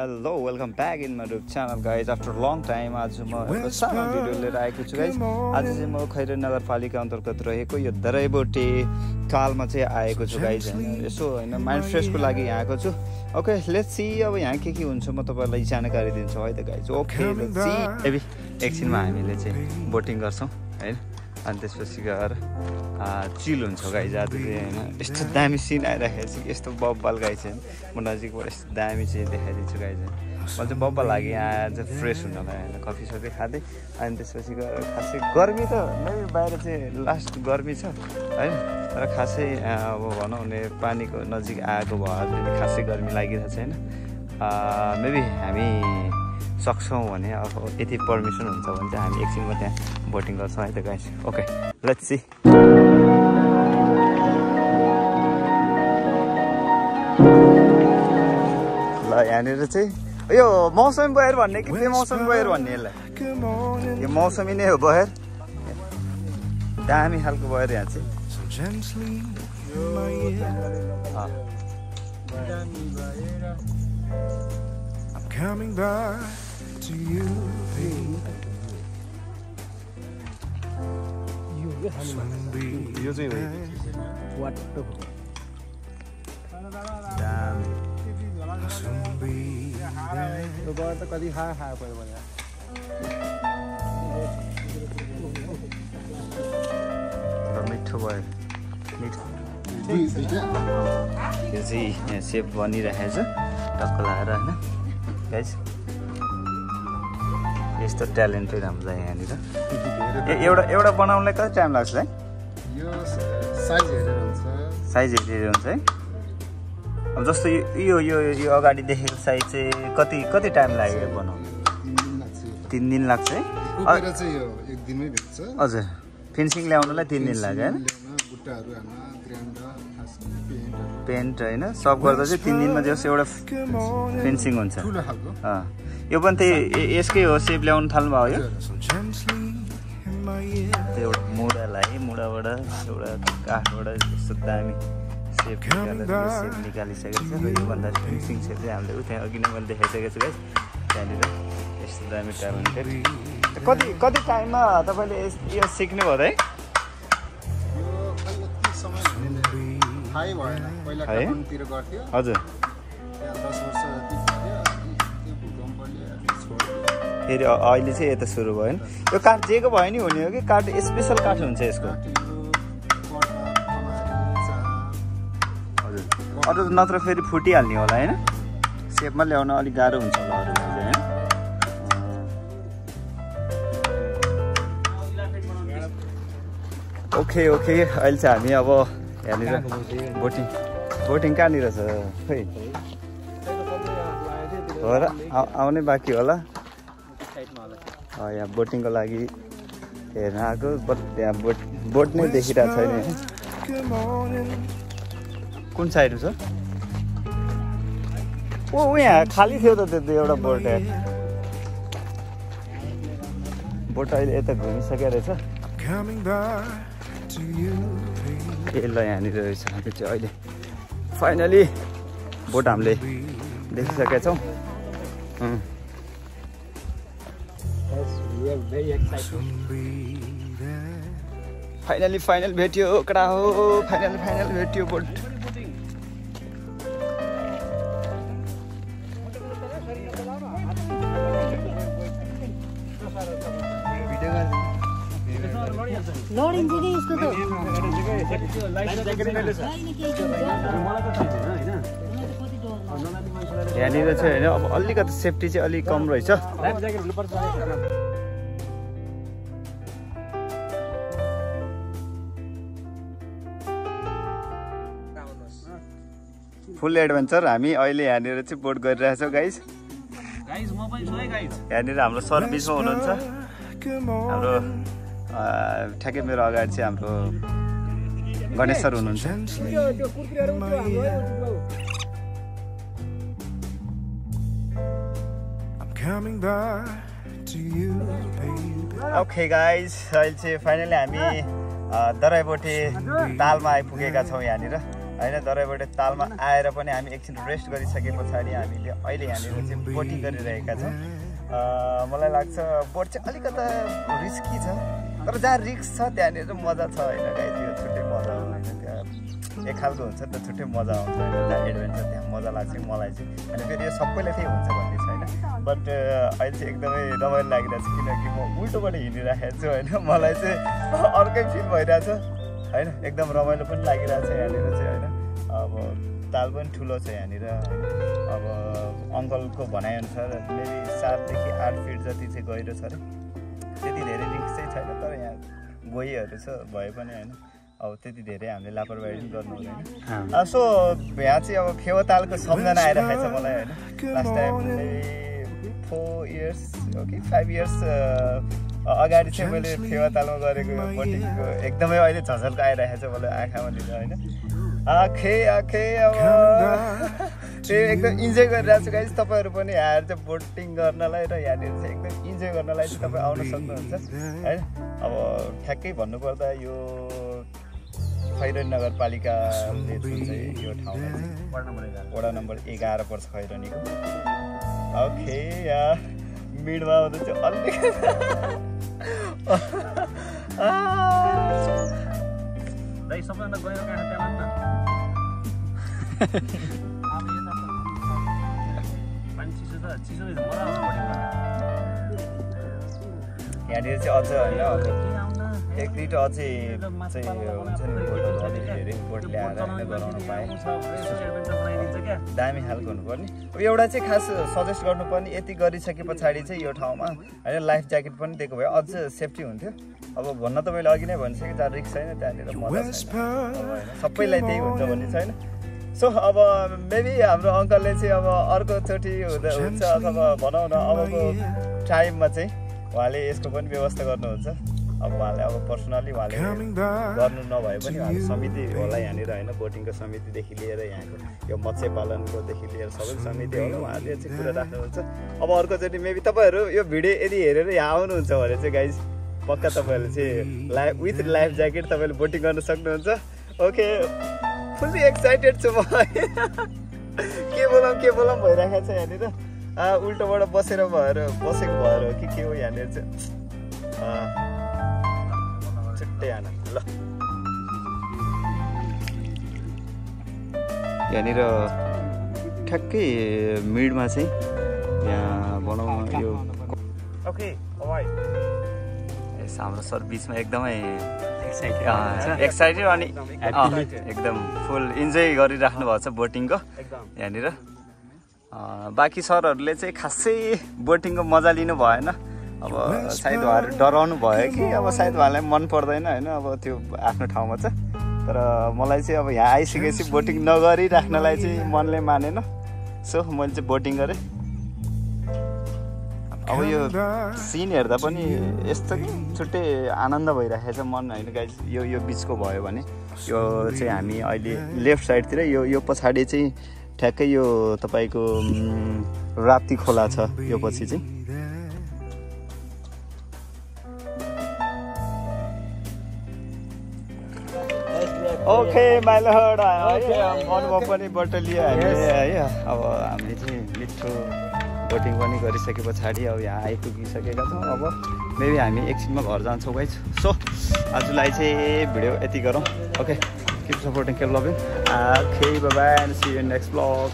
Hello welcome back in my channel guys after long time आज म एउटा सानो भिडियो लिएर आएको छु गाइज आज चाहिँ म खैरे नगरपालिका अन्तर्गत रहेको यो दराइबोटे कालमा चाहिँ आएको छु गाइज होइन यसो होइन माइन्ड फ्रेसको लागि यहाँ आएको छु। ओके लेट्स सी अब यहाँ के के हुन्छ म तपाईँलाई जानकारी दिन्छु। है त गाइज ओके एकछिनमा हामीले चाहिँ बोटिङ गर्छौँ होइन अनि त्यसपछि गएर चिल हुन्छ गाई चाहिँ होइन? यस्तो दामी सिन आइराखेको छ कि यस्तो बब्बल गाई चाहिँ म नजिकबाट यस्तो दामी चाहिँ देखाइदिन्छु गाई चाहिँ। मलाई चाहिँ बब्बल लाग्यो यहाँ चाहिँ फ्रेस हुनलाई होइन? कफी सफी खाँदै अनि त्यसपछि गएर खासै गर्मी त नै बाहिर चाहिँ लास्ट गर्मी छ होइन? तर खासै अब भनौँ भने पानीको नजिक आएको चाहिँ खासै गर्मी लागिरहेको छैन मेबी हामी सक्छौँ भने अब यति पर्मिसन हुन्छ भने चाहिँ हामी एकछिनमा त्यहाँ बोटिङ गर्छौँ है त गाइस ओके लेट्स सी ल यहाँनिर चाहिँ यो मौसमी बयर भन्ने कि मौसमी बयर भन्ने यसलाई? यो मौसमी नै हो बयर दामी खालको बयर यहाँ चाहिँ। Coming back to you, baby. Soon be यो चाहिँ be there. कति खायो खायो पऱ्यो मिठो भयो मिठो यो टक्क लगाएर होइन यस्तो ट्यालेन्टेड हामीलाई यहाँनिर। एउटा एउटा बनाउनलाई कति टाइम लाग्छ है? यो साइज हेरेर हुन्छ। साइज हेरेर हुन्छ है? अब जस्तो यो यो यो अगाडि देखेको साइज चाहिँ कति कति टाइम लाग्यो यो बनाउनु? तिन दिन लाग्छ। है? हजुर। फिनिसिङ ल्याउनुलाई तिन दिन लाग्यो होइन पेन्ट होइन? सब गर्दा चाहिँ तिन दिनमा जस्तो एउटा फिनिसिङ हुन्छ। यो पनि त्यही यसकै हो सेप ल्याउनु थाल्नु भयो यो त्यो एउटा मुढालाई मुढाबाट एउटा काठबाट यस्तो दामी सेप निकालेर सेप निकालिसकेको छ। र योभन्दा फिनिसिङ सेप चाहिँ हामीले उ त्यहाँ अघि नै मैले देखाइसकेको छु गाइस त्यहाँनिर यस्तो दामी ट्यालेन्टेड कति कति टाइममा तपाईँले यो सिक्नुभयो त है? हजुर। फेरि अहिले चाहिँ यता सुरु भयो नि। यो काठ जेको भयो नि हुने हो कि? काठ स्पेसल काठ हुन्छ यसको। हजुर। अरू नत्र फेरि फुटिहाल्ने होला होइन? सेपमा ल्याउन अलिक गाह्रो हुन्छ होला होइन? Okay okay. अहिले चाहिँ हामी अब यहाँनिर बोटिङ बोटिङ कहाँनिर छ? खै हो र आउ- आउनै बाँकी होला। यहाँ बोटिङको लागि हेर्न आएको। बट त्यहाँ बोट बोट नै देखिरहेको छैन यहाँ। कुन साइड छ? ओ यहाँ खाली थियो त त्यो एउटा बोट यहाँ। बोट अहिले यता घुमिसकेको रहेछ। ल यहाँनिर रहेछ। त्यो चाहिँ अहिले फाइनली बोट हामीले देखिसकेका छौँ। फाइनली फाइनल भेट्यो कडा हो? फाइनली फाइनल भेट्यो बोट। यहाँनिर चाहिँ होइन अब अलिकति सेफ्टी चाहिँ अलिक कम रहेछ। फुल एडभेन्चर हामी अहिले यहाँनिर चाहिँ बोट गरिरहेछौँ गाइस यहाँनिर हाम्रो सर्भिसमा हुनुहुन्छ। हाम्रो ठ्याक्कै मेरो अगाडि चाहिँ हाम्रो गणेश सर हुनुहुन्छ. ओके गाइज अहिले चाहिँ फाइनली हामी दराइबोटे तालमा आइपुगेका छौँ यहाँनिर। होइन दराईबाट तालमा आएर पनि हामी एकछिन रेस्ट गरिसके पछाडि हामीले। अहिले यहाँनिर चाहिँ बोटिङ गरिरहेका छौँ। मलाई लाग्छ बोट चाहिँ अलिकता रिस्की छ तर जहाँ रिक्स छ त्यहाँनिर मजा छ होइन गाई यो छुट्टै मजा होइन त्यहाँ। एक खालको हुन्छ त छुट्टै मजा आउँछ होइन। जहाँ एडभेन्चर त्यहाँ मजा लाग्छ मलाई चाहिँ। अनि फेरि यो सबैलाई त्यही हुन्छ भन्ने छैन बट अहिले चाहिँ एकदमै रमाइलो लागिरहेको छ किनकि म उल्टोबाट हिँडिरहेको छु होइन। मलाई चाहिँ अर्कै फिल भइरहेछ। होइन एकदम रमाइलो पनि लागिरहेको छ यहाँनिर चाहिँ होइन। अब ताल पनि ठुलो छ यहाँनिर होइन। अब अङ्कलको भनाइअनुसार मेबी सातदेखि आठ फिट जति चाहिँ गहिरो छ अरे त्यति धेरै रिक्स चाहिँ छैन तर यहाँ गहिहरू छ भए पनि होइन। अब त्यति धेरै हामीले लापरवाही पनि गर्नु हुँदैन। सो यहाँ चाहिँ अब फेवातालको सम्झना आइरहेको छ मलाई होइन। लास्ट टाइम फोर इयर्स हो कि फाइभ इयर्स अगाडि चाहिँ मैले फेवातालमा गरेको बोटिङको एकदमै अहिले झझल्को आइरहेको छ मलाई आँखामा लिएर होइन? आखे आखे अब एकदम इन्जोय गरिरहेको छु गाइस तपाईँहरू पनि यहाँ चाहिँ बोटिङ गर्नलाई र यहाँनिर चाहिँ एकदम इन्जोय गर्नलाई चाहिँ तपाईँ आउन सक्नुहुन्छ होइन? अब ठ्याक्कै भन्नुपर्दा यो खैरनी नगरपालिकाले जुन चाहिँ यो ठाउँमा वडा नम्बर एघार पर्छ खैरनीको। ओके मिडमा आउँदा चाहिँ अलिक दाइ सबैजना गएर त्यहाँ लान्न पानी चिसो छ चिसो मजा आउँछ यहाँनिर चाहिँ अझ होइन एक दुईवटा अझै चाहिँ हुन्छ नि बोटहरू अलिक धेरै बोट ल्याएर होइन गराउन पाएँ। दामी खालको हुनुपर्ने। अब एउटा चाहिँ खास सजेस्ट गर्नुपर्ने यति गरिसके पछाडि चाहिँ यो ठाउँमा होइन लाइफ ज्याकेट पनि दिएको भए अझ सेफ्टी हुन्थ्यो। अब भन्न त मैले अघि नै भनिसकेँ जहाँ रिक्स छैन त्यहाँनिर सबैलाई त्यही हुन्छ भन्ने छैन। सो अब मेबी हाम्रो अङ्कलले चाहिँ अब अर्कोचोटि हुँदा हुन्छ अथवा भनौँ न अबको टाइममा चाहिँ उहाँले यसको पनि व्यवस्था गर्नुहुन्छ। अब उहाँले अब पर्सनली उहाँले गर्नु नभए पनि उहाँले समिति होला यहाँनिर होइन बोटिङको समितिदेखि लिएर यहाँको यो मत्स्य पालनकोदेखि लिएर सबै समिति होला उहाँले चाहिँ कुरा राख्नुहुन्छ। अब अर्कोचोटि मेबी तपाईँहरू यो भिडियो यदि हेरेर यहाँ आउनुहुन्छ भने चाहिँ गाइज पक्का तपाईँहरूले चाहिँ लाइफ विथ लाइफ ज्याकेट तपाईँले बोटिङ गर्न सक्नुहुन्छ। ओके फुल्ली एक्साइटेड छु म। के बोलाउँ के बोलाउँ भइरहेको छ यहाँनिर। उल्टोबाट बसेर भएर बसेको भएर हो कि के हो यहाँनिर चाहिँ। यहाँनिर ठ्याक्कै मिडमा चाहिँ यहाँ भनौँ न यो हाम्रो सर बिचमा एकदमै एक्साइटेड अनि एकदम फुल इन्जोय गरिराख्नु भएको छ बोटिङको यहाँनिर। बाँकी सरहरूले चाहिँ खासै बोटिङको मजा लिनु भएन। अब सायद उहाँहरू डराउनु भयो कि अब सायद उहाँलाई मन पर्दैन होइन? अब त्यो आफ्नो ठाउँमा छ तर मलाई चाहिँ अब यहाँ आइसकेपछि बोटिङ नगरिराख्नलाई चाहिँ मनले मानेन। सो मैले चाहिँ बोटिङ गरेँ। अब यो सिन हेर्दा पनि यस्तो छुट्टै आनन्द भइरहेको छ मन होइन गाइज यो यो बिचको भयो भने। यो चाहिँ हामी अहिले लेफ्ट साइडतिर यो यो पछाडि चाहिँ ठ्याक्कै यो तपाईँको राप्ती खोला छ यो पछि चाहिँ। ओके माइलहड अनुभव पनि बटुलियो हामीले है। अब हामी चाहिँ मिठो बोटिङ पनि गरिसके पछाडि अब यहाँ आइपुगिसकेका छौँ। अब मेबी हामी एकछिनमा घर जान्छौँ गाइज सो आजलाई चाहिँ भिडियो यति गरौँ। Okay keep supporting keep loving okay bye and see you next vlog